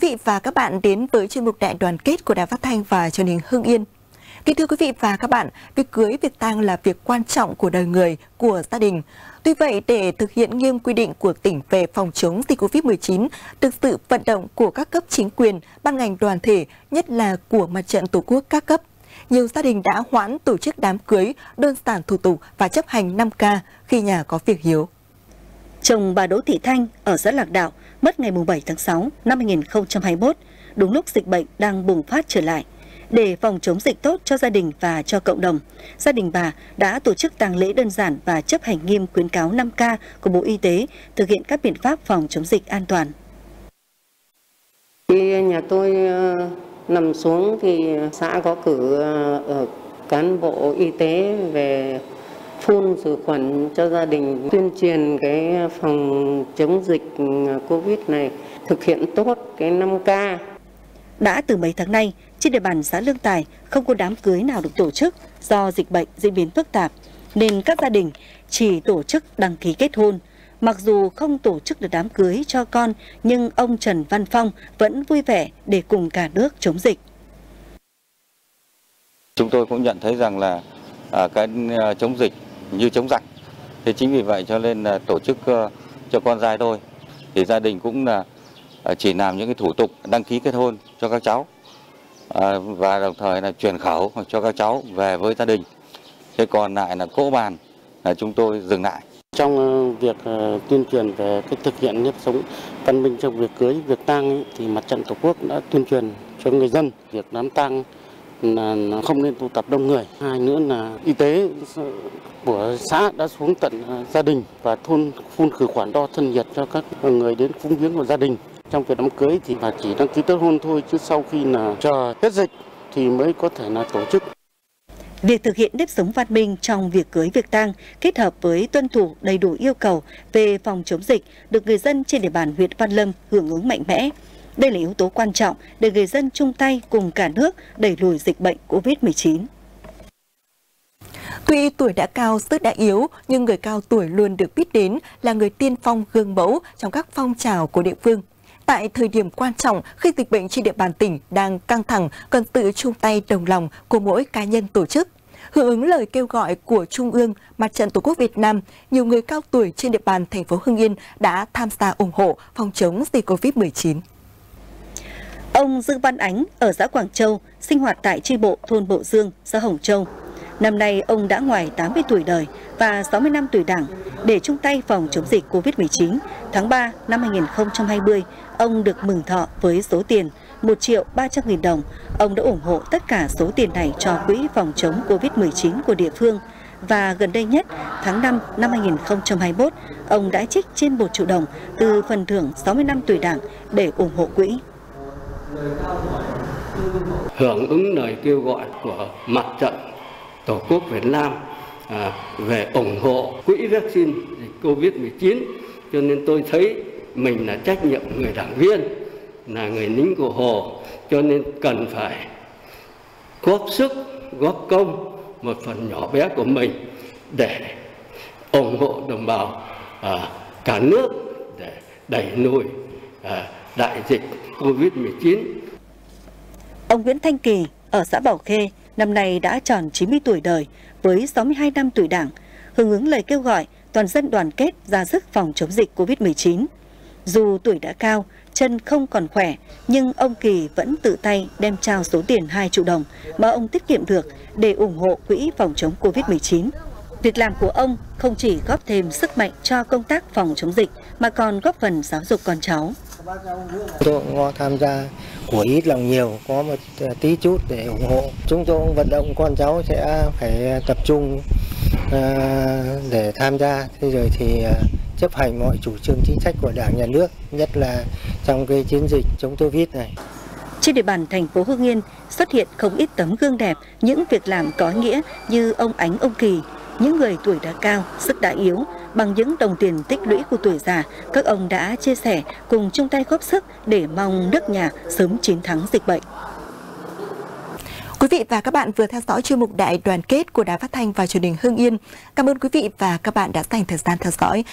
vị và các bạn đến với chuyên mục đại đoàn kết của Đài Phát thanh và Truyền hình Hưng Yên. Kính thưa quý vị và các bạn, việc cưới, việc tang là việc quan trọng của đời người, của gia đình. Tuy vậy, để thực hiện nghiêm quy định của tỉnh về phòng chống dịch COVID-19, được sự vận động của các cấp chính quyền, ban ngành đoàn thể, nhất là của mặt trận Tổ quốc các cấp, nhiều gia đình đã hoãn tổ chức đám cưới, đơn giản thủ tục và chấp hành 5K khi nhà có việc hiếu. Chồng bà Đỗ Thị Thanh ở xã Lạc Đạo mất ngày 7 tháng 6 năm 2021, đúng lúc dịch bệnh đang bùng phát trở lại. Để phòng chống dịch tốt cho gia đình và cho cộng đồng, gia đình bà đã tổ chức tang lễ đơn giản và chấp hành nghiêm khuyến cáo 5K của Bộ Y tế, thực hiện các biện pháp phòng chống dịch an toàn. Khi nhà tôi ờ, nằm xuống thì xã có cử ờ, ở cán bộ y tế về phun khử khuẩn cho gia đình tuyên truyền cái phòng chống dịch covid này thực hiện tốt cái 5K đã từ mấy tháng nay, trên địa bàn xã Lương Tài không có đám cưới nào được tổ chức do dịch bệnh diễn biến phức tạp, nên các gia đình chỉ tổ chức đăng ký kết hôn. Mặc dù không tổ chức được đám cưới cho con, nhưng ông Trần Văn Phong vẫn vui vẻ để cùng cả nước chống dịch. Chúng tôi cũng nhận thấy rằng là à, cái à, chống dịch như chống giặc. Thế chính vì vậy cho nên là tổ chức ờ, cho con trai tôi thì gia đình cũng là ờ, chỉ làm những cái thủ tục đăng ký kết hôn cho các cháu ờ, và đồng thời là chuyển khẩu cho các cháu về với gia đình. Thế còn lại là cỗ bàn là chúng tôi dừng lại. Trong việc tuyên truyền về cái thực hiện nếp sống văn minh trong việc cưới, việc tang thì mặt trận tổ quốc đã tuyên truyền cho người dân việc đám tang là không nên tụ tập đông người. Hai nữa là y tế của xã đã xuống tận à, gia đình và thôn, phun khử khuẩn đo thân nhiệt cho các người đến phúng viếng của gia đình. Trong việc đám cưới thì là chỉ đăng ký kết hôn thôi, chứ sau khi là chờ hết dịch thì mới có thể là tổ chức. Việc thực hiện nếp sống văn minh trong việc cưới việc tang kết hợp với tuân thủ đầy đủ yêu cầu về phòng chống dịch được người dân trên địa bàn huyện Văn Lâm hưởng ứng mạnh mẽ. Đây là yếu tố quan trọng để người dân chung tay cùng cả nước đẩy lùi dịch bệnh COVID-19. Tuy tuổi đã cao, sức đã yếu, nhưng người cao tuổi luôn được biết đến là người tiên phong gương mẫu trong các phong trào của địa phương. Tại thời điểm quan trọng khi dịch bệnh trên địa bàn tỉnh đang căng thẳng, cần tự chung tay đồng lòng của mỗi cá nhân tổ chức. Hưởng ứng lời kêu gọi của Trung ương, Mặt trận Tổ quốc Việt Nam, nhiều người cao tuổi trên địa bàn thành phố Hưng Yên đã tham gia ủng hộ phòng chống dịch COVID-19. Ông Dương Văn Ánh ở xã Quảng Châu sinh hoạt tại tri bộ thôn Bộ Dương, xã Hồng Châu. Năm nay ông đã ngoài 80 tuổi đời và 60 năm tuổi đảng để chung tay phòng chống dịch Covid-19. Tháng 3 năm 2020, ông được mừng thọ với số tiền 1 triệu 300 nghìn đồng. Ông đã ủng hộ tất cả số tiền này cho quỹ phòng chống Covid-19 của địa phương. Và gần đây nhất, tháng 5 năm 2021, ông đã trích trên 1 triệu đồng từ phần thưởng 60 năm tuổi đảng để ủng hộ quỹ hưởng ứng lời kêu gọi của mặt trận Tổ quốc Việt Nam à, về ủng hộ quỹ vaccine dịch Covid-19 cho nên tôi thấy mình là trách nhiệm người đảng viên là người lính của Hồ. Cho nên cần phải góp sức góp công một phần nhỏ bé của mình để ủng hộ đồng bào à, cả nước để đẩy lùi à, đại dịch Covid-19. Ông Nguyễn Thanh Kỳ ở xã Bảo Khê năm nay đã tròn 90 tuổi đời với 62 năm tuổi đảng, hưởng ứng lời kêu gọi toàn dân đoàn kết ra sức phòng chống dịch Covid-19. Dù tuổi đã cao, chân không còn khỏe, nhưng ông Kỳ vẫn tự tay đem trao số tiền 2 triệu đồng mà ông tiết kiệm được để ủng hộ quỹ phòng chống Covid-19. Việc làm của ông không chỉ góp thêm sức mạnh cho công tác phòng chống dịch mà còn góp phần giáo dục con cháu. Tôi cũng tham gia của ít lòng nhiều, có một à, tí chút để ủng hộ. Chúng tôi cũng vận động con cháu sẽ phải tập trung à, để tham gia, thế rồi thì à, chấp hành mọi chủ trương chính sách của Đảng, Nhà nước, nhất là trong cái chiến dịch chống Covid này. Trên địa bàn thành phố Hưng Yên xuất hiện không ít tấm gương đẹp, những việc làm có nghĩa như ông Ánh ông Kỳ, những người tuổi đã cao, sức đã yếu, bằng những đồng tiền tích lũy của tuổi già, các ông đã chia sẻ cùng chung tay góp sức để mong nước nhà sớm chiến thắng dịch bệnh. Quý vị và các bạn vừa theo dõi chuyên mục Đại đoàn kết của Đài Phát thanh và Truyền hình Hưng Yên. Cảm ơn quý vị và các bạn đã dành thời gian theo dõi.